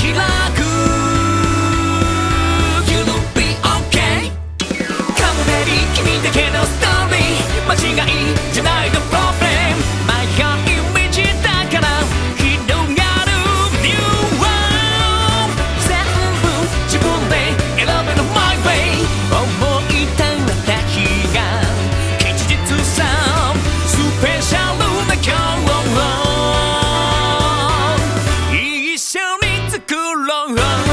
開く long